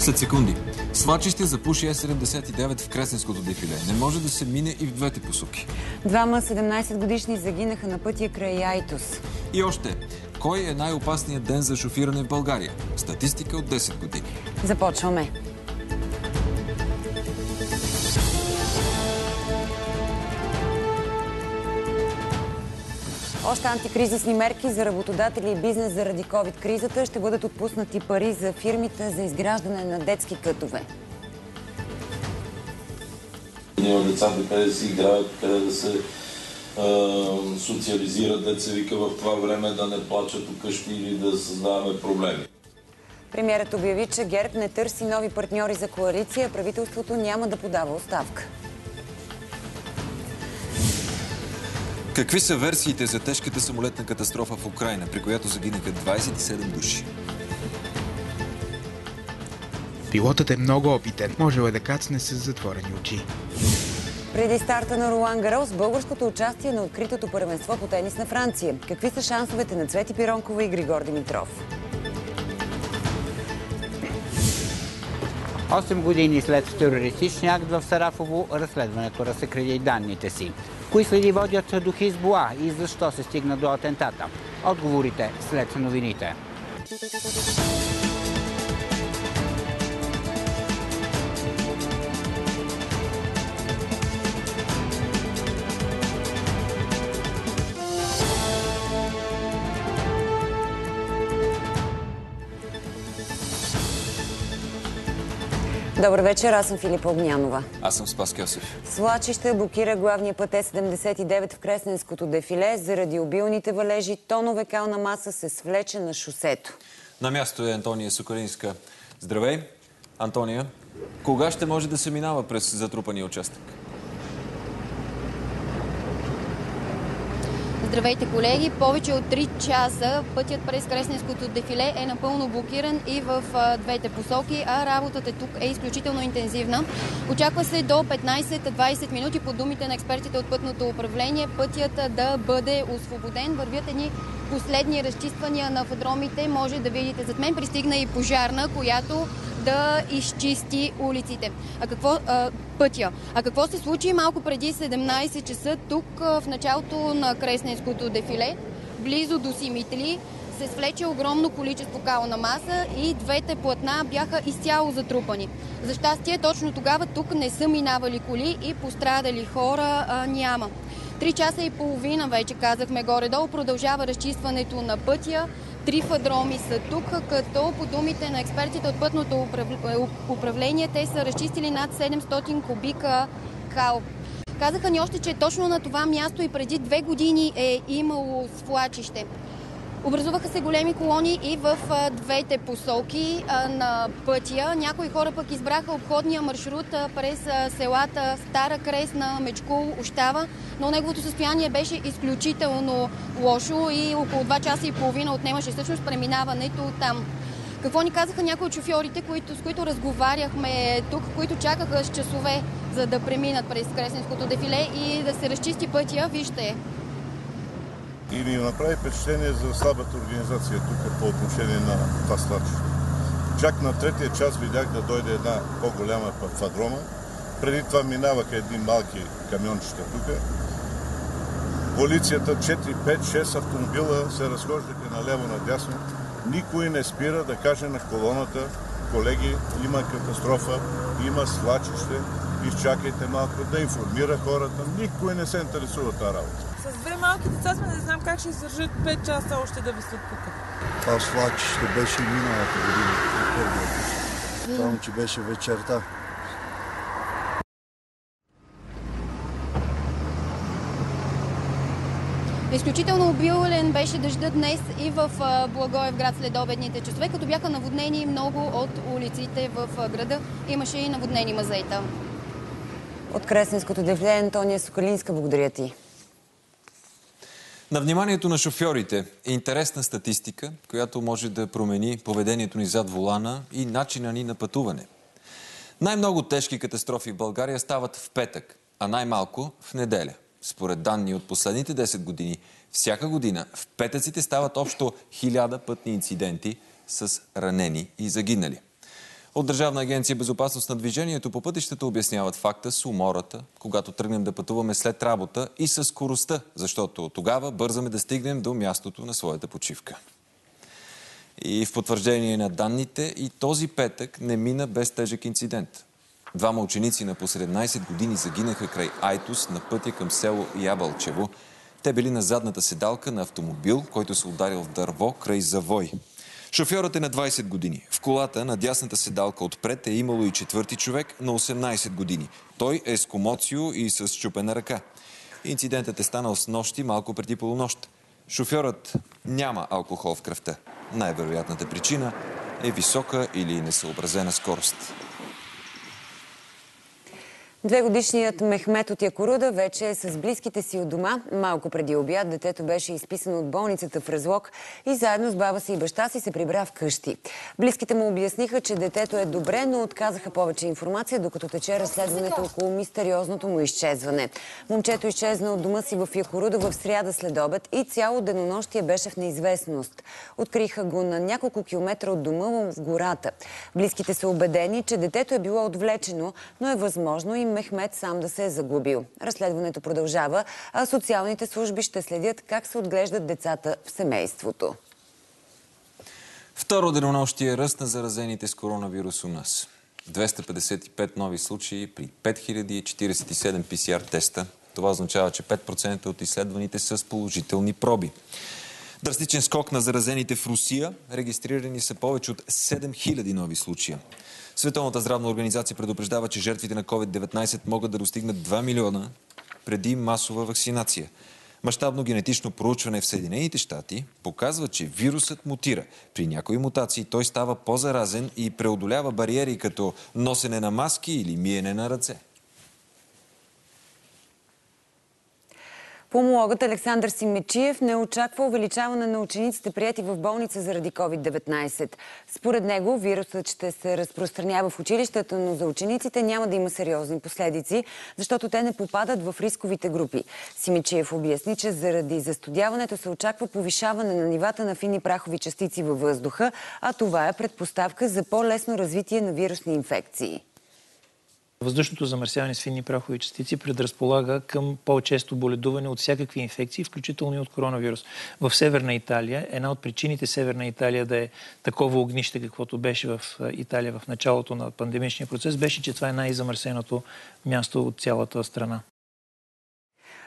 След секунди. Свачище запуши С-79 в Кресненското дефиле. Не може да се мине и в двете посоки. Двама 17 годишни загинаха на пътя край Айтос. И още. Кой е най-опасният ден за шофиране в България? Статистика от 10 години. Започваме. Още антикризисни мерки за работодатели и бизнес заради COVID-кризата ще бъдат отпуснати пари за фирмите за изграждане на детски кътове. Няма децата къде да си играят, къде да се а, социализират, деца вика в това време да не плачат от къщи или да създаваме проблеми. Премьерът обяви, че ГЕРБ не търси нови партньори за коалиция, правителството няма да подава оставка. Какви са версиите за тежката самолетна катастрофа в Украина, при която загинаха 27 души? Пилотът е много опитен. Можел е да кацне с затворени очи. Преди старта на Ролан Гарос, българското участие на откритото първенство по тенис на Франция. Какви са шансовете на Цвети Пиронкова и Григор Димитров? 8 години след терористичния акт в Сарафово, разследването разсекреди данните си. Кои следи водят до Хизбула и защо се стигна до атентата? Отговорите след новините. Добър вечер, аз съм Филипа Огнянова. Аз съм Спас Кьосев. Свлачище блокира главния път Е79 в Кресненското дефиле. Заради обилните валежи, тонове кална маса се свлече на шосето. На място е Антония Сукаринска. Здравей, Антония. Кога ще може да се минава през затрупания участък? Здравейте, колеги! Повече от 3 часа пътят през Кресненското дефиле е напълно блокиран и в двете посоки, а работата тук е изключително интензивна. Очаква се до 15-20 минути по думите на експертите от пътното управление пътят да бъде освободен. Вървят едни последни разчиствания на фадромите. Може да видите зад мен пристигна и пожарна, която да изчисти улиците. А какво, а, пътя. А какво се случи малко преди 17 часа тук в началото на Кресненското дефиле, близо до Симитли, се свлече огромно количество кална маса и двете платна бяха изцяло затрупани. За щастие, точно тогава тук не са минавали коли и пострадали хора а, няма. Три часа и половина вече казахме горе-долу. Продължава разчистването на пътя. Три фадроми са тук, като по думите на експертите от пътното управление, те са разчистили над 700 кубика кал. Казаха ни още, че точно на това място и преди две години е имало свлачище. Образуваха се големи колони и в двете посоки на пътя. Някои хора пък избраха обходния маршрут през селата Стара Кресна, Мечкул, Ощава, но неговото състояние беше изключително лошо и около 2 часа и половина отнемаше всъщност преминаването там. Какво ни казаха някои от шофьорите, които, с които разговаряхме тук, които чакаха с часове, за да преминат през Кресненското дефиле и да се разчисти пътя? Вижте, и ми направи впечатление за слабата организация тук по отношение на това свлачище. Чак на третия час видях да дойде една по-голяма фадрома. Преди това минаваха едни малки камиончета тук. Полицията 4, 5, 6 автомобила се разхождаха наляво-надясно. Никой не спира да каже на колоната, колеги, има катастрофа, има свлачище, изчакайте малко, да информира хората. Никой не се интересува тази работа. С две малки деца сме, не знам как ще издържат 5 часа още да висят тук. Това свлачище беше миналата година, Само, че беше вечерта. Изключително обилен беше дъждът днес и в Благоевград след обедните часове, като бяха наводнени много от улиците в града. Имаше и наводнени мазейта. От Кресненското дефле Антония Сокалинска, благодаря ти. На вниманието на шофьорите е интересна статистика, която може да промени поведението ни зад волана и начина ни на пътуване. Най-много тежки катастрофи в България стават в петък, а най-малко в неделя. Според данни от последните 10 години, всяка година в петъците стават общо 1000 пътни инциденти с ранени и загинали. От Държавна агенция Безопасност на движението по пътищата обясняват факта с умората, когато тръгнем да пътуваме след работа и с скоростта, защото тогава бързаме да стигнем до мястото на своята почивка. И в потвърждение на данните и този петък не мина без тежък инцидент. Двама ученици на по 17 години загинаха край Айтос на пътя към село Ябълчево. Те били на задната седалка на автомобил, който се ударил в дърво край Завой. Шофьорът е на 20 години. В колата на дясната седалка отпред е имало и четвърти човек на 18 години. Той е с комоцио и с чупена ръка. Инцидентът е станал с нощи малко преди полунощ. Шофьорът няма алкохол в кръвта. Най-вероятната причина е висока или несъобразена скорост. Две годишният Мехмет от Якоруда вече е с близките си от дома. Малко преди обяд детето беше изписано от болницата в Разлог и заедно с баба си и баща си се прибра в къщи. Близките му обясниха, че детето е добре, но отказаха повече информация, докато тече разследването около мистериозното му изчезване. Момчето изчезна от дома си в Якоруда в сряда след обед и цяло денонощие беше в неизвестност. Откриха го на няколко километра от дома в гората. Близките са убедени, че детето е било отвлечено, но е възможно и Мехмет сам да се е загубил. Разследването продължава, а социалните служби ще следят как се отглеждат децата в семейството. Второ денонощие ръст на заразените с коронавирус у нас. 255 нови случаи при 5047 ПСР теста. Това означава, че 5% от изследваните са с положителни проби. Драстичен скок на заразените в Русия. Регистрирани са повече от 7000 нови случая. Световната здравна организация предупреждава, че жертвите на COVID-19 могат да достигнат 2 милиона преди масова вакцинация. Мащабно генетично проучване в Съединените щати показва, че вирусът мутира. При някои мутации той става по-заразен и преодолява бариери като носене на маски или миене на ръце. Пулмологът Александър Симечиев не очаква увеличаване на учениците, прияти в болница заради COVID-19. Според него вирусът ще се разпространява в училищата, но за учениците няма да има сериозни последици, защото те не попадат в рисковите групи. Симечиев обясни, че заради застудяването се очаква повишаване на нивата на фини прахови частици във въздуха, а това е предпоставка за по-лесно развитие на вирусни инфекции. Въздушното замърсяване с финни прахови частици предразполага към по-често боледуване от всякакви инфекции, включително и от коронавирус. В Северна Италия, една от причините Северна Италия да е такова огнище, каквото беше в Италия в началото на пандемичния процес, беше, че това е най-замърсеното място от цялата страна.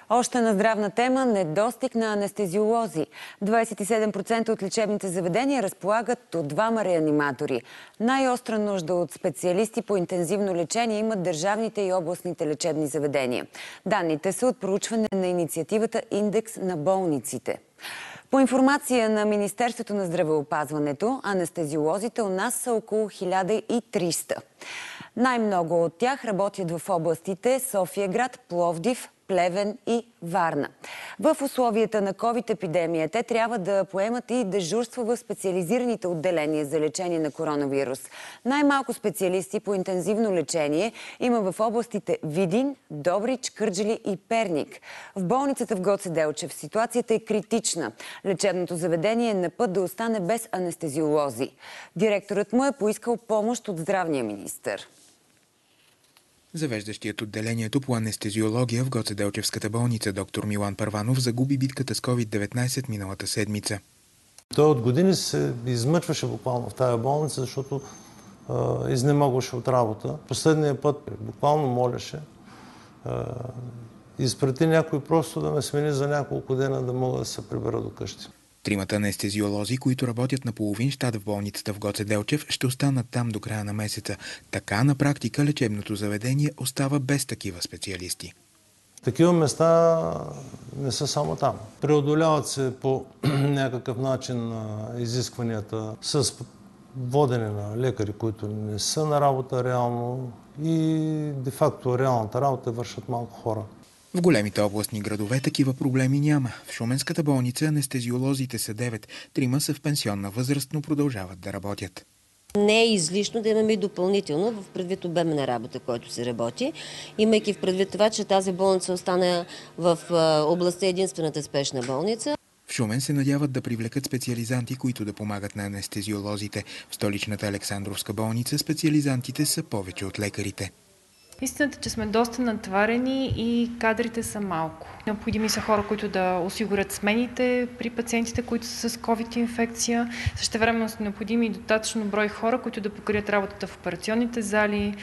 Още на здравна тема – недостиг на анестезиолози. 27% от лечебните заведения разполагат от двама реаниматори. Най-остра нужда от специалисти по интензивно лечение имат държавните и областните лечебни заведения. Данните са от проучване на инициативата Индекс на болниците. По информация на Министерството на здравеопазването, анестезиолозите у нас са около 1300. Най-много от тях работят в областите София град, Пловдив, Плевен и Варна. В условията на COVID-епидемия те трябва да поемат и дежурства в специализираните отделения за лечение на коронавирус. Най-малко специалисти по интензивно лечение има в областите Видин, Добрич, Кърджели и Перник. В болницата в Гоце Делчев ситуацията е критична. Лечебното заведение е на път да остане без анестезиолози. Директорът му е поискал помощ от здравния министр. Завеждащият отделението по анестезиология в Гоцеделчевската болница доктор Милан Парванов загуби битката с COVID-19 миналата седмица. Той от години се измъчваше буквално в тази болница, защото а, изнемогваше от работа. Последния път буквално молеше. А, изпрати някой просто да ме смени за няколко дена да мога да се прибера до къщи. Тримата анестезиолози, които работят на половин щат в болницата в Гоце Делчев, ще останат там до края на месеца. Така на практика лечебното заведение остава без такива специалисти. Такива места не са само там. Преодоляват се по някакъв начин изискванията с водене на лекари, които не са на работа реално и де-факто реалната работа вършат малко хора. В големите областни градове такива проблеми няма. В Шуменската болница анестезиолозите са 9. Трима са в пенсионна възраст, но продължават да работят. Не е излишно да имаме и допълнително в предвид обема на работа, който се работи, имайки в предвид това, че тази болница остана в областта единствената спешна болница. В Шумен се надяват да привлекат специализанти, които да помагат на анестезиолозите. В столичната Александровска болница специализантите са повече от лекарите. Истината, че сме доста натварени и кадрите са малко. Необходими са хора, които да осигурят смените при пациентите, които са с COVID-инфекция. Също време са необходими и достатъчно брой хора, които да покрият работата в операционните зали,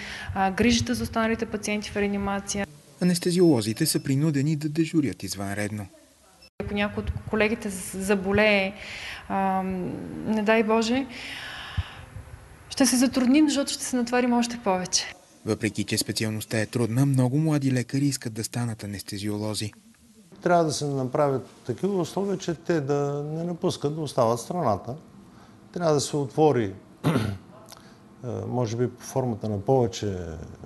грижата за останалите пациенти в реанимация. Анестезиолозите са принудени да дежурят извънредно. Ако някой от колегите заболее, а, не дай Боже, ще се затрудним, защото ще се натварим още повече. Въпреки, че специалността е трудна, много млади лекари искат да станат анестезиолози. Трябва да се направят такива условия, че те да не напускат, да остават страната. Трябва да се отвори, може би, по формата на повече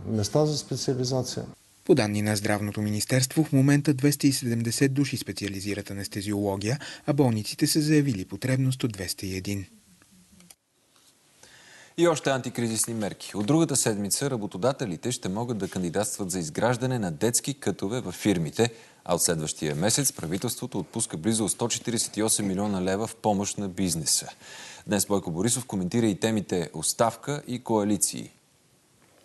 места за специализация. По данни на Здравното министерство, в момента 270 души специализират анестезиология, а болниците са заявили потребност от 201. И още антикризисни мерки. От другата седмица работодателите ще могат да кандидатстват за изграждане на детски кътове в фирмите, а от следващия месец правителството отпуска близо 148 милиона лева в помощ на бизнеса. Днес Бойко Борисов коментира и темите оставка и коалиции.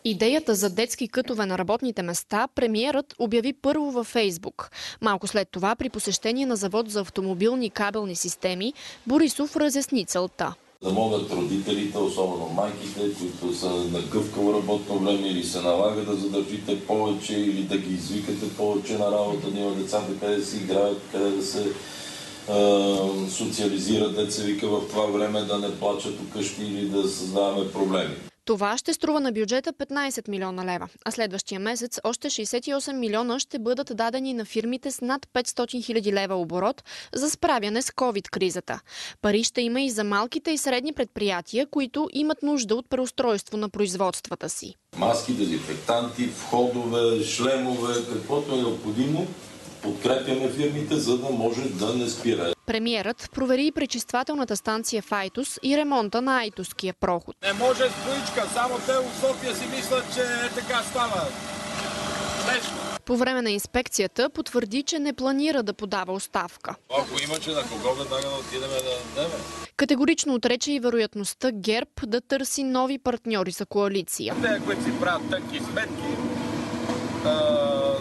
Идеята за детски кътове на работните места премиерът обяви първо във Фейсбук. Малко след това, при посещение на завод за автомобилни кабелни системи, Борисов разясни целта. Да могат родителите, особено майките, които са на гъвкаво работно време или се налага да задържите повече или да ги извикате повече на работа, да има децата къде да си играят, къде да се социализират, деца вика в това време да не плачат къщи или да създаваме проблеми. Това ще струва на бюджета 15 милиона лева, а следващия месец още 68 милиона ще бъдат дадени на фирмите с над 500 хиляди лева оборот за справяне с COVID-кризата. Пари ще има и за малките и средни предприятия, които имат нужда от преустройство на производствата си. Маски, дезинфектанти, входове, шлемове, каквото е необходимо, подкрепяме фирмите, за да може да не спира. Премиерът провери и пречиствателната станция в Айтос и ремонта на Айтоския проход. Не може с коичка, само те от София си мислят, че е така става. Нещо. По време на инспекцията потвърди, че не планира да подава оставка. Ако имаше на кого веднага да отидем да дадем. Категорично отрече и вероятността ГЕРБ да търси нови партньори за коалиция. Те, които си правят тънки сметки,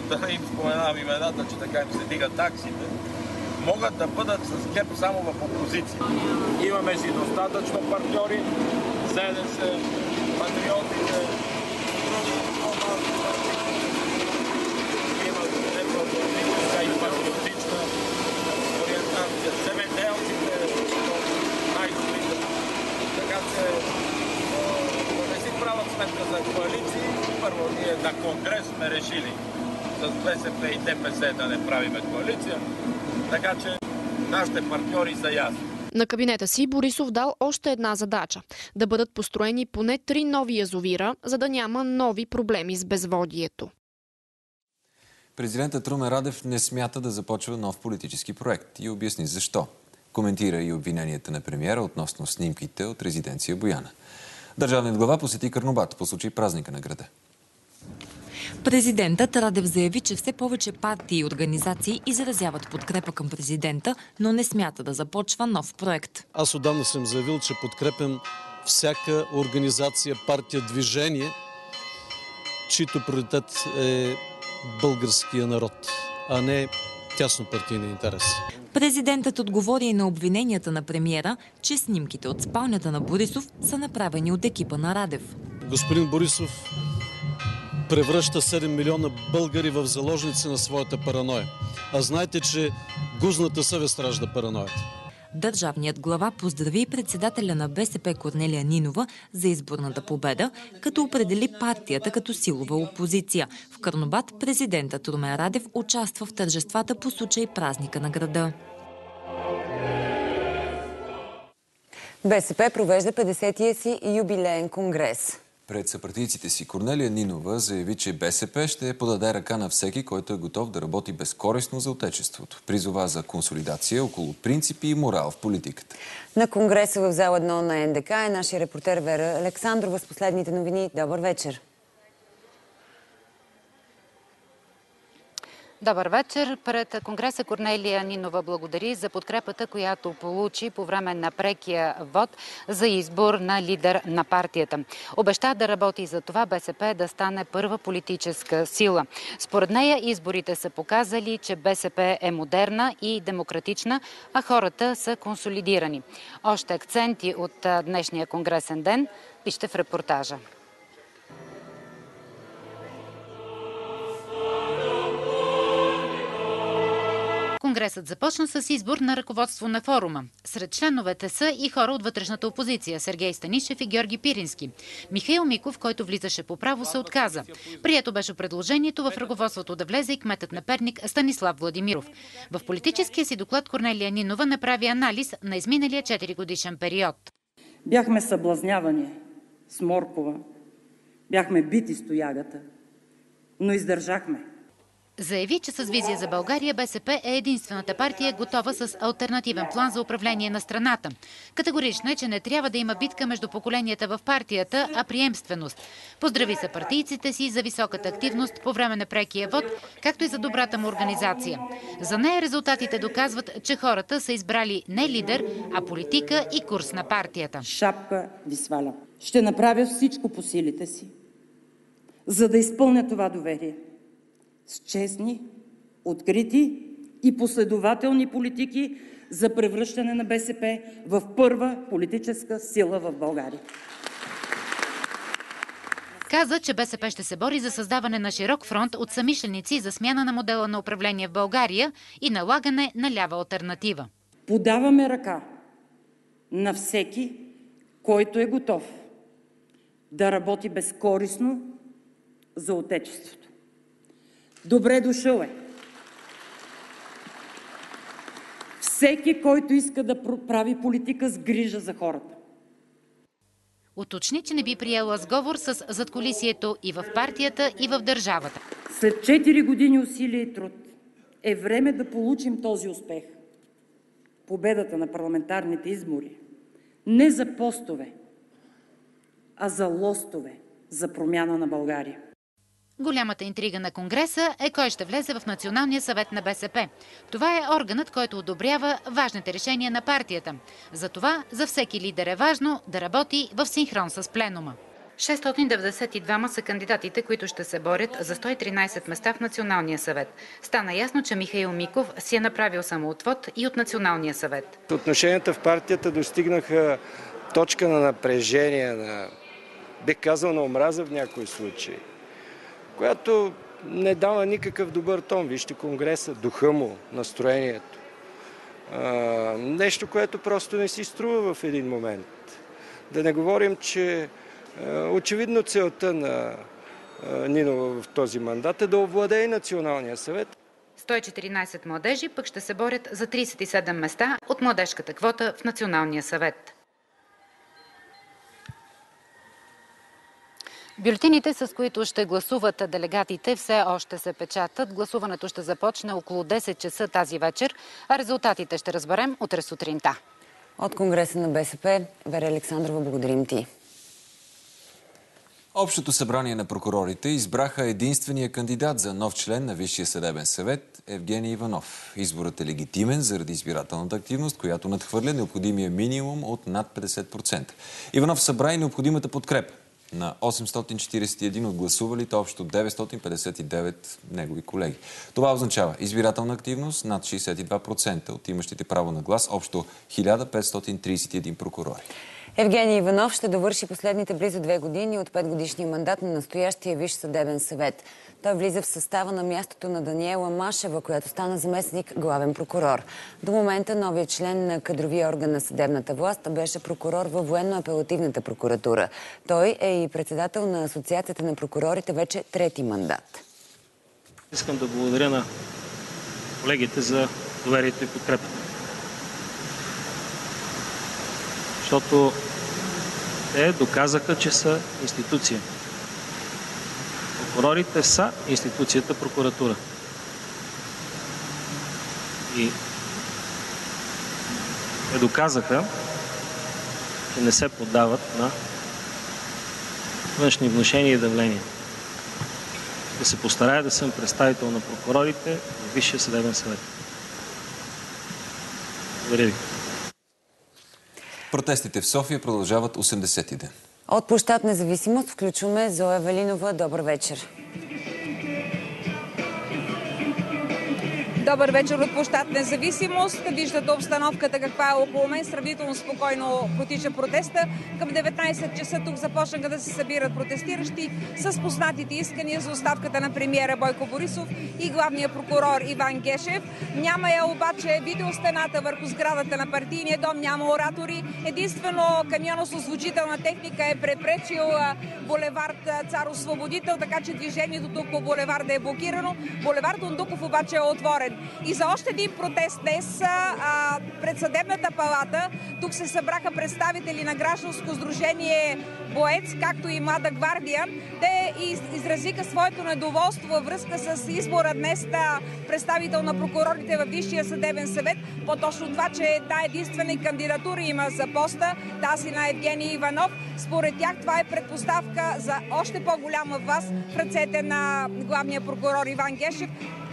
да им споменавам имената, че така им се дига таксите, могат да бъдат с ГЕРБ само в опозиция. Имаме си достатъчно партньори, СДС, патриотите, имат непротивническа и патриотична ориентация. Земеделците, най-добрите. Така че не правят сметка за коалиции. Първо ние на Конгрес сме решили с БСП и ДПС да не правиме коалиция. Така че нашите партньори са ясни. На кабинета си Борисов дал още една задача – да бъдат построени поне три нови язовира, за да няма нови проблеми с безводието. Президентът Румен Радев не смята да започва нов политически проект и обясни защо. Коментира и обвиненията на премиера относно снимките от резиденция Бояна. Държавният глава посети Карнобат по случай празника на града. Президентът Радев заяви, че все повече партии и организации изразяват подкрепа към президента, но не смята да започва нов проект. Аз отдавна съм заявил, че подкрепям всяка организация, партия, движение, чието приоритет е българския народ, а не тясно партийни интереси. Президентът отговори и на обвиненията на премиера, че снимките от спалнята на Борисов са направени от екипа на Радев. Господин Борисов превръща 7 милиона българи в заложници на своята параноя. А знаете, че гузната съвест ражда параноята. Държавният глава поздрави председателя на БСП Корнелия Нинова за изборната победа, като определи партията като силова опозиция. В Карнобат президентът Румен Радев участва в тържествата по случай празника на града. БСП провежда 50-тия си юбилеен конгрес. Пред съпартийците си Корнелия Нинова заяви, че БСП ще подаде ръка на всеки, който е готов да работи безкорисно за отечеството. Призова за консолидация около принципи и морал в политиката. На конгреса в зала 1 на НДК е нашия репортер Вера Александрова с последните новини. Добър вечер! Добър вечер. Пред Конгреса Корнелия Нинова благодари за подкрепата, която получи по време на прекия вод за избор на лидер на партията. Обеща да работи за това БСП да стане първа политическа сила. Според нея изборите са показали, че БСП е модерна и демократична, а хората са консолидирани. Още акценти от днешния конгресен ден вижте в репортажа. Конгресът започна с избор на ръководство на форума. Сред членовете са и хора от вътрешната опозиция – Сергей Станишев и Георги Пирински. Михаил Миков, който влизаше по право, се отказа. Прието беше предложението в ръководството да влезе и кметът на Перник Станислав Владимиров. В политическия си доклад Корнелия Нинова направи анализ на изминалия 4 годишен период. Бяхме съблазнявани с моркова, бяхме бити с тоягата, но издържахме. Заяви, че с визия за България БСП е единствената партия, готова с альтернативен план за управление на страната. Категорично е, че не трябва да има битка между поколенията в партията, а приемственост. Поздрави са партийците си за високата активност по време на прекия вод, както и за добрата му организация. За нея резултатите доказват, че хората са избрали не лидер, а политика и курс на партията. Шапка ви сваля. Ще направя всичко по силите си, за да изпълня това доверие с честни, открити и последователни политики за превръщане на БСП в първа политическа сила в България. Каза, че БСП ще се бори за създаване на широк фронт от самишленици за смяна на модела на управление в България и налагане на лява альтернатива. Подаваме ръка на всеки, който е готов да работи безкорисно за Отечеството. Добре дошъл е! Всеки, който иска да прави политика с грижа за хората. Уточни, че не би приела сговор с задколисието и в партията, и в държавата. След 4 години усилия и труд е време да получим този успех. Победата на парламентарните избори. Не за постове, а за лостове за промяна на България. Голямата интрига на Конгреса е кой ще влезе в Националния съвет на БСП. Това е органът, който одобрява важните решения на партията. Затова за всеки лидер е важно да работи в синхрон с пленума. 692 са кандидатите, които ще се борят за 113 места в Националния съвет. Стана ясно, че Михаил Миков си е направил самоотвод и от Националния съвет. Отношенията в партията достигнаха точка на напрежение, на, бих казал, на омраза в някои случаи която не дава никакъв добър тон. Вижте Конгреса, духа му, настроението. А, нещо, което просто не си струва в един момент. Да не говорим, че а, очевидно целта на Нинова в този мандат е да овладее Националния съвет. 114 младежи пък ще се борят за 37 места от младежката квота в Националния съвет. Бюлетините, с които ще гласуват делегатите, все още се печатат. Гласуването ще започне около 10 часа тази вечер, а резултатите ще разберем утре сутринта. От Конгреса на БСП, Вера Александрова, благодарим ти. Общото събрание на прокурорите избраха единствения кандидат за нов член на Висшия съдебен съвет Евгений Иванов. Изборът е легитимен заради избирателната активност, която надхвърля необходимия минимум от над 50%. Иванов събра и необходимата подкрепа на 841 от гласувалите, общо 959 негови колеги. Това означава избирателна активност над 62% от имащите право на глас, общо 1531 прокурори. Евгений Иванов ще довърши последните близо две години от петгодишния мандат на настоящия Виш съдебен съвет. Той влиза в състава на мястото на Даниела Машева, която стана заместник главен прокурор. До момента новият член на кадровия орган на съдебната власт беше прокурор във военно-апелативната прокуратура. Той е и председател на Асоциацията на прокурорите вече трети мандат. Искам да благодаря на колегите за доверието и подкрепата. Защото те доказаха, че са институция. Прокурорите са институцията прокуратура. И те доказаха, че не се поддават на външни вношения и давления. ще се постарая да съм представител на прокурорите в Висшия съдебен съвет. Благодаря ви. Протестите в София продължават 80 ден. От площад Независимост включваме Зоя Велинова. Добър вечер. Добър вечер от площад Независимост. Виждате обстановката каква е около мен. Сравнително спокойно протича протеста. Към 19 часа тук започнаха да се събират протестиращи с познатите искания за оставката на премиера Бойко Борисов и главния прокурор Иван Гешев. Няма я обаче видеостената върху сградата на партийния дом, няма оратори. Единствено камиона с озвучителна техника е препречил булевард Цар Освободител, така че движението тук по булеварда е блокирано. Булевард Ондуков обаче е отворен. И за още един протест днес а, пред съдебната палата тук се събраха представители на гражданско сдружение Боец, както и Млада гвардия. Те изразиха своето недоволство във връзка с избора днес на представител на прокурорите във Висшия съдебен съвет. По-точно това, че та единствена кандидатура има за поста, тази на Евгений Иванов. Според тях това е предпоставка за още по-голяма власт в ръцете на главния прокурор Иван Гешев.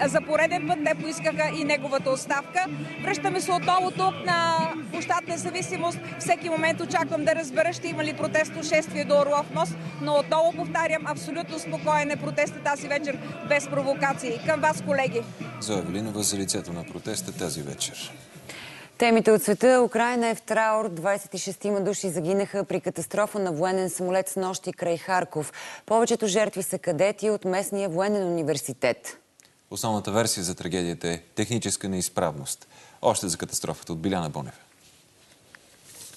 За пореден път те поискаха и неговата оставка. Връщаме се отново тук на площад независимост. Всеки момент очаквам да разбера ще има ли протестно шествие до Орлов мост, но отново повтарям, абсолютно спокоен е протеста тази вечер без провокации. Към вас, колеги. Зоя Велинова за лицето на протеста тази вечер. Темите от света. Украина е в траур. 26 души загинаха при катастрофа на военен самолет с нощи край Харков. Повечето жертви са кадети от местния военен университет. Основната версия за трагедията е техническа неизправност. Още за катастрофата от Биляна Бонева.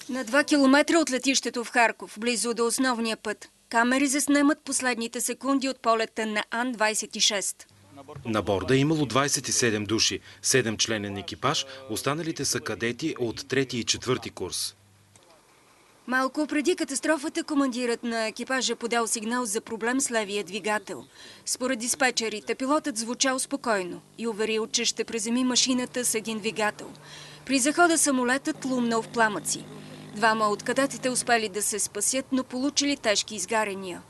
На 2 километра от летището в Харков, близо до основния път, камери заснемат последните секунди от полета на Ан-26. На борда е имало 27 души, 7 членен екипаж, останалите са кадети от 3 и 4 курс. Малко преди катастрофата командирът на екипажа подал сигнал за проблем с левия двигател. Според диспетчерите, пилотът звучал спокойно и уверил, че ще преземи машината с един двигател. При захода самолетът лумнал в пламъци. Двама от кадетите успели да се спасят, но получили тежки изгарения.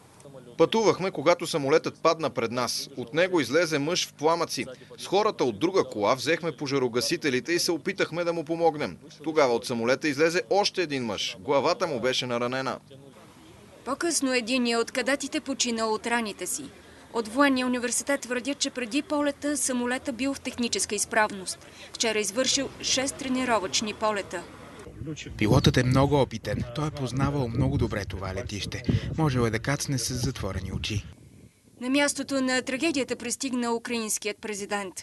Пътувахме, когато самолетът падна пред нас. От него излезе мъж в пламъци. С хората от друга кола взехме пожарогасителите и се опитахме да му помогнем. Тогава от самолета излезе още един мъж. Главата му беше наранена. По-късно един от кадетите починал от раните си. От военния университет твърдят, че преди полета самолета бил в техническа изправност. Вчера извършил 6 тренировъчни полета. Пилотът е много опитен. Той е познавал много добре това летище. Можел е да кацне с затворени очи. На мястото на трагедията пристигна украинският президент.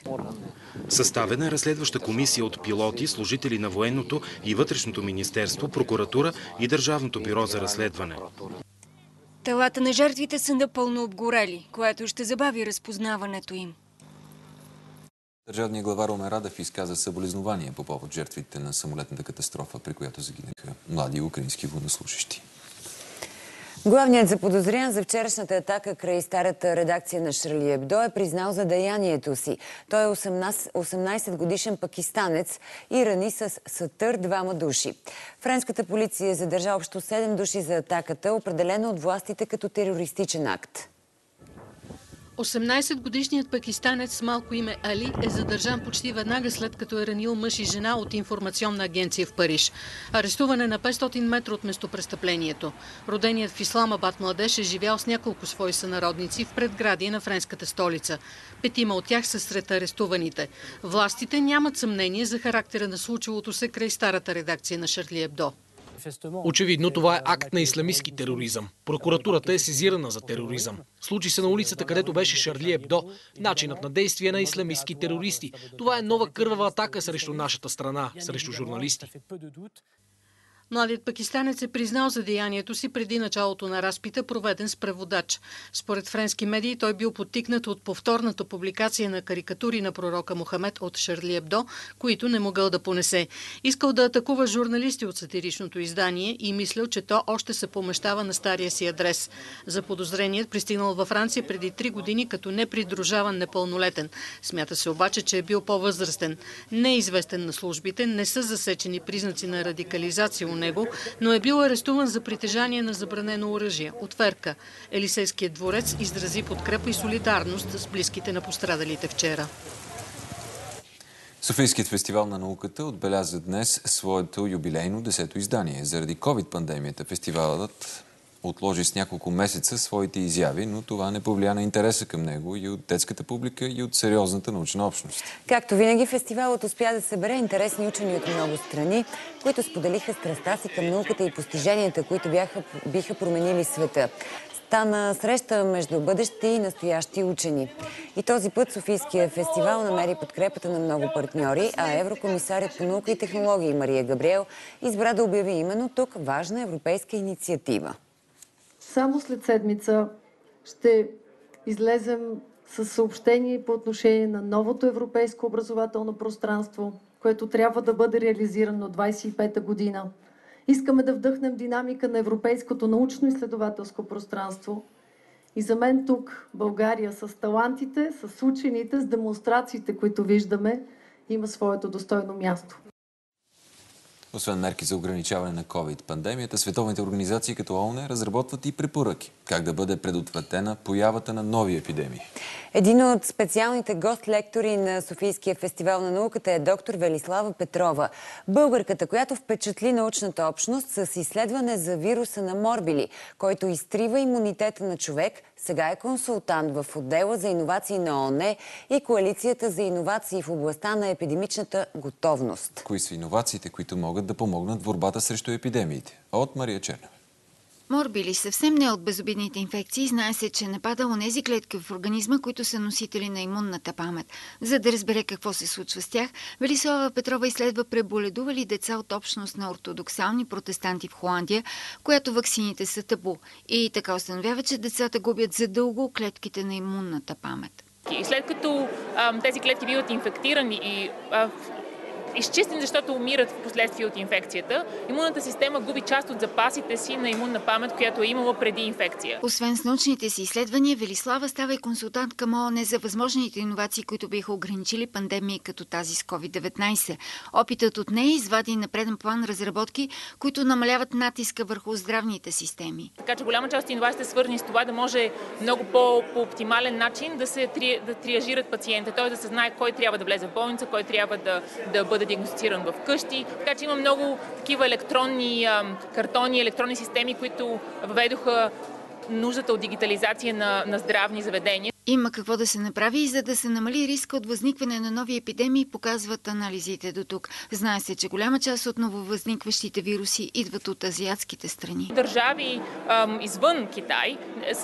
Съставена е разследваща комисия от пилоти, служители на военното и вътрешното министерство, прокуратура и Държавното бюро за разследване. Телата на жертвите са напълно обгорели, което ще забави разпознаването им. Държавният глава Ромен Радев изказа съболезнования по повод жертвите на самолетната катастрофа, при която загинаха млади украински военнослужащи. Главният заподозрян за вчерашната атака край старата редакция на Шарли Ебдо е признал за деянието си. Той е 18, 18 годишен пакистанец и рани с сатър двама души. Френската полиция задържа общо 7 души за атаката, определена от властите като терористичен акт. 18-годишният пакистанец с малко име Али е задържан почти веднага след като е ранил мъж и жена от информационна агенция в Париж. Арестуване на 500 метра от местопрестъплението. Роденият в Исламабад младеж е живял с няколко свои сънародници в предградие на френската столица. Петима от тях са сред арестуваните. Властите нямат съмнение за характера на случилото се край старата редакция на Шарли Ебдо. Очевидно това е акт на исламистски тероризъм. Прокуратурата е сезирана за тероризъм. Случи се на улицата, където беше Шарли Ебдо. Начинът на действие на исламистски терористи. Това е нова кървава атака срещу нашата страна, срещу журналисти. Младият пакистанец е признал за деянието си преди началото на разпита, проведен с преводач. Според френски медии той бил потикнат от повторната публикация на карикатури на пророка Мохамед от Шарли Ебдо, които не могъл да понесе. Искал да атакува журналисти от сатиричното издание и мислял, че то още се помещава на стария си адрес. За подозреният пристигнал във Франция преди три години като непридружаван непълнолетен. Смята се обаче, че е бил по-възрастен. Неизвестен на службите, не са засечени признаци на радикализация него, но е бил арестуван за притежание на забранено оръжие. Отверка. Елисейският дворец изрази подкрепа и солидарност с близките на пострадалите вчера. Софийският фестивал на науката отбеляза днес своето юбилейно 10-то издание. Заради COVID-пандемията фестивалът отложи с няколко месеца своите изяви, но това не повлия на интереса към него и от детската публика, и от сериозната научна общност. Както винаги, фестивалът успя да събере интересни учени от много страни, които споделиха страста си към науката и постиженията, които бяха, биха променили света. Стана среща между бъдещи и настоящи учени. И този път Софийския фестивал намери подкрепата на много партньори, а еврокомисарят по наука и технологии Мария Габриел избра да обяви именно тук важна европейска инициатива. Само след седмица ще излезем с съобщение по отношение на новото европейско образователно пространство, което трябва да бъде реализирано 25-та година. Искаме да вдъхнем динамика на европейското научно-изследователско пространство. И за мен тук България с талантите, с учените, с демонстрациите, които виждаме, има своето достойно място. Освен мерки за ограничаване на COVID-пандемията, световните организации като ООН разработват и препоръки как да бъде предотвратена появата на нови епидемии. Един от специалните гост-лектори на Софийския фестивал на науката е доктор Велислава Петрова. Българката, която впечатли научната общност с изследване за вируса на морбили, който изтрива имунитета на човек, сега е консултант в отдела за иновации на ООН и Коалицията за иновации в областта на епидемичната готовност. Кои са иновациите, които могат да помогнат в борбата срещу епидемиите? От Мария Чернева. Морбили съвсем не от безобидните инфекции. Знае се, че напада онези клетки в организма, които са носители на имунната памет. За да разбере какво се случва с тях, Велислава Петрова изследва преболедували деца от общност на ортодоксални протестанти в Холандия, която ваксините са табу. И така установява, че децата губят задълго клетките на имунната памет. И след като а, тези клетки биват инфектирани и а, изчистени, защото умират в последствие от инфекцията, имунната система губи част от запасите си на имунна памет, която е имала преди инфекция. Освен с научните си изследвания, Велислава става и консултант към ООН за възможните иновации, които биха ограничили пандемии като тази с COVID-19. Опитът от нея извади на преден план разработки, които намаляват натиска върху здравните системи. Така че голяма част от иновациите свързани с това да може много по-оптимален начин да се да триажират пациента, т.е. да се знае кой трябва да влезе в болница, кой трябва да, да бъде диагностициран в къщи. Така че има много такива електронни картони, електронни системи, които въведоха нуждата от дигитализация на, на здравни заведения. Има какво да се направи и за да се намали риска от възникване на нови епидемии, показват анализите до тук. Знае се, че голяма част от нововъзникващите вируси идват от азиатските страни. Държави извън Китай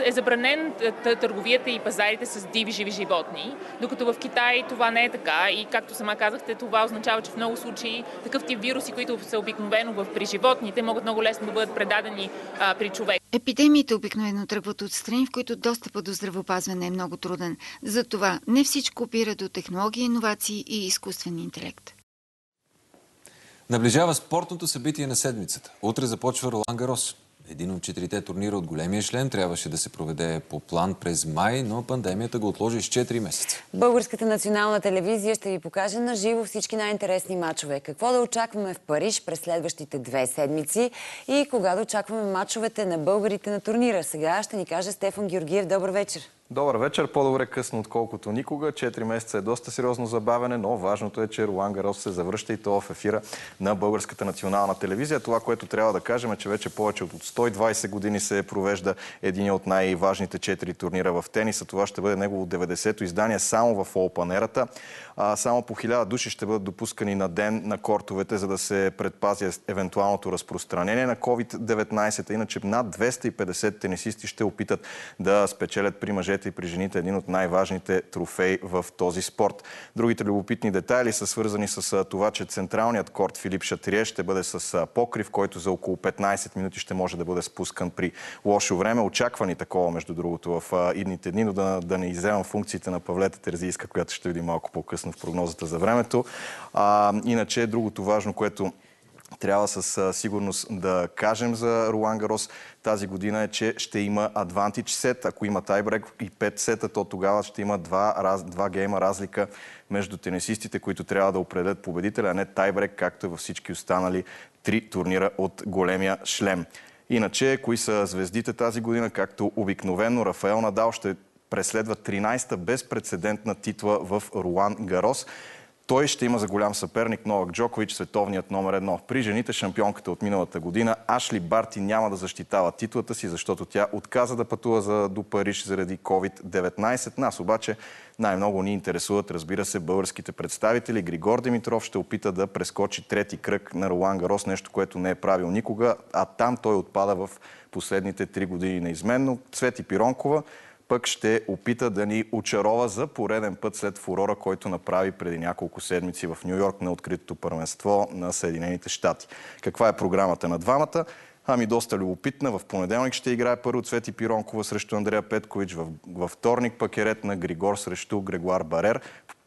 е забранен търговията и пазарите с диви живи животни, докато в Китай това не е така и както сама казахте, това означава, че в много случаи такъв тип вируси, които са обикновено в при животните, могат много лесно да бъдат предадени при човек. Епидемиите обикновено тръгват от страни, в които достъпа до здравеопазване е много труден. Затова не всичко опира до технологии, иновации и изкуствен интелект. Наближава спортното събитие на седмицата. Утре започва Ролан Гарос. Един от четирите турнира от големия шлем трябваше да се проведе по план през май, но пандемията го отложи с 4 месеца. Българската национална телевизия ще ви покаже на живо всички най-интересни матчове. Какво да очакваме в Париж през следващите две седмици и кога да очакваме матчовете на българите на турнира. Сега ще ни каже Стефан Георгиев. Добър вечер! Добър вечер. По-добре късно, отколкото никога. Четири месеца е доста сериозно забавене, но важното е, че Руан Гарос се завръща и то в ефира на Българската национална телевизия. Това, което трябва да кажем е, че вече повече от 120 години се провежда един от най-важните четири турнира в тениса. Това ще бъде негово 90-то издание само в Олпанерата. Само по хиляда души ще бъдат допускани на ден на кортовете, за да се предпази евентуалното разпространение на COVID-19. Иначе над 250 тенисисти ще опитат да спечелят при мъжете и при жените един от най-важните трофеи в този спорт. Другите любопитни детайли са свързани с това, че централният корт Филип Шатрие ще бъде с покрив, който за около 15 минути ще може да бъде спускан при лошо време. Очаквани такова, между другото, в идните дни, но да, да не изземам функциите на Павлета Терзийска, която ще видим малко по-късно в прогнозата за времето. А, иначе другото важно, което трябва с сигурност да кажем за Руан Гарос тази година е, че ще има Advantage сет. Ако има тайбрек и 5 сета, то тогава ще има два, два гейма разлика между тенисистите, които трябва да определят победителя, а не тайбрек, както е във всички останали три турнира от големия шлем. Иначе, кои са звездите тази година? Както обикновено, Рафаел Надал ще преследва 13-та безпредседентна титла в Руан Гарос. Той ще има за голям съперник Новак Джокович, световният номер едно. При жените шампионката от миналата година Ашли Барти няма да защитава титлата си, защото тя отказа да пътува за, до Париж заради COVID-19. Нас обаче най-много ни интересуват, разбира се, българските представители. Григор Димитров ще опита да прескочи трети кръг на Ролан Гарос, нещо, което не е правил никога, а там той отпада в последните три години неизменно. Цвети Пиронкова пък ще опита да ни очарова за пореден път след фурора, който направи преди няколко седмици в Нью Йорк на откритото първенство на Съединените щати. Каква е програмата на двамата? Ами доста любопитна. В понеделник ще играе първо Цвети Пиронкова срещу Андрея Петкович. Във вторник пък е ред на Григор срещу Грегуар Барер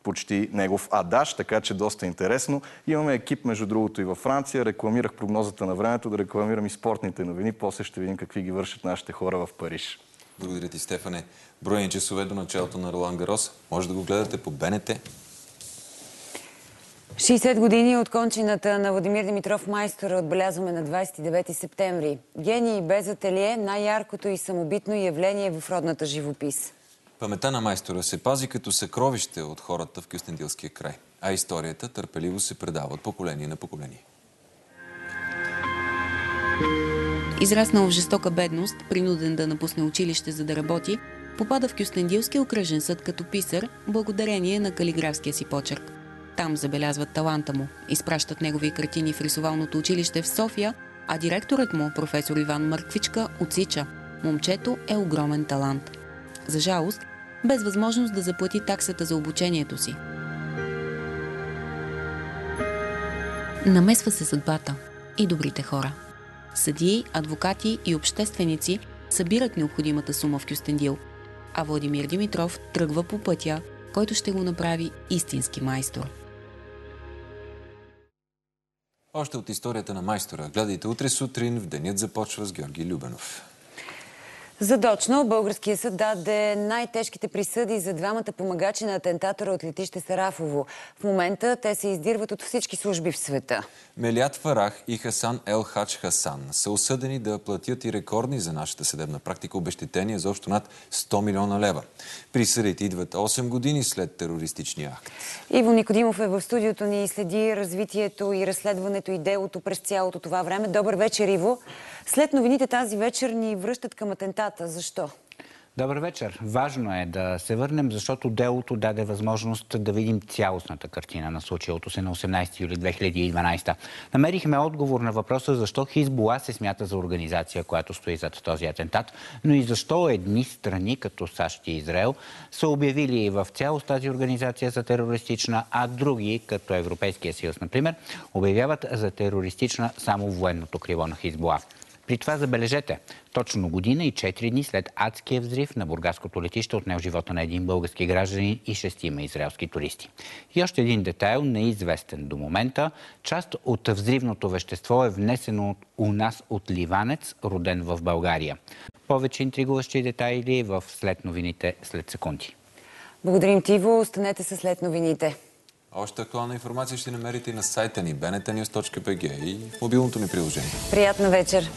почти негов адаш, така че доста интересно. Имаме екип, между другото, и във Франция. Рекламирах прогнозата на времето, да рекламирам и спортните новини. После ще видим какви ги вършат нашите хора в Париж. Благодаря ти, Стефане. Броени часове до началото на Ролан Гарос. Може да го гледате по БНТ. 60 години от кончината на Владимир Димитров майстора отбелязваме на 29 септември. Гений без ателие, най-яркото и самобитно явление в родната живопис. Памета на майстора се пази като съкровище от хората в Кюстендилския край, а историята търпеливо се предава от поколение на поколение. Израснал в жестока бедност, принуден да напусне училище за да работи, попада в Кюстендилския окръжен съд като писар, благодарение на калиграфския си почерк. Там забелязват таланта му, изпращат негови картини в рисовалното училище в София, а директорът му, професор Иван Мърквичка, отсича. Момчето е огромен талант. За жалост, без възможност да заплати таксата за обучението си. Намесва се съдбата и добрите хора. Съдии, адвокати и общественици събират необходимата сума в Кюстендил, а Владимир Димитров тръгва по пътя, който ще го направи истински майстор. Още от историята на майстора. Гледайте утре сутрин, в денят започва с Георги Любенов. Задочно българския съд даде най-тежките присъди за двамата помагачи на атентатора от летище Сарафово. В момента те се издирват от всички служби в света. Мелият Фарах и Хасан Ел Хач Хасан са осъдени да платят и рекордни за нашата съдебна практика обещетения за общо над 100 милиона лева. Присъдите идват 8 години след терористичния акт. Иво Никодимов е в студиото ни и следи развитието и разследването и делото през цялото това време. Добър вечер, Иво. След новините тази вечер ни връщат към атентата. Защо? Добър вечер. Важно е да се върнем, защото делото даде възможност да видим цялостната картина на случилото се на 18 юли 2012. Намерихме отговор на въпроса защо Хизбула се смята за организация, която стои зад този атентат, но и защо едни страни, като САЩ и Израел, са обявили в цялост тази организация за терористична, а други, като Европейския съюз, например, обявяват за терористична само военното крило на Хизбула. При това забележете, точно година и 4 дни след адския взрив на бургаското летище отнел живота на един български гражданин и шестима израелски туристи. И още един детайл, неизвестен до момента. Част от взривното вещество е внесено у нас от ливанец, роден в България. Повече интригуващи детайли в след новините след секунди. Благодарим ти, Иво. Останете се след новините. Още актуална информация ще намерите и на сайта ни bnetnews.bg и в мобилното ни приложение. Приятна вечер!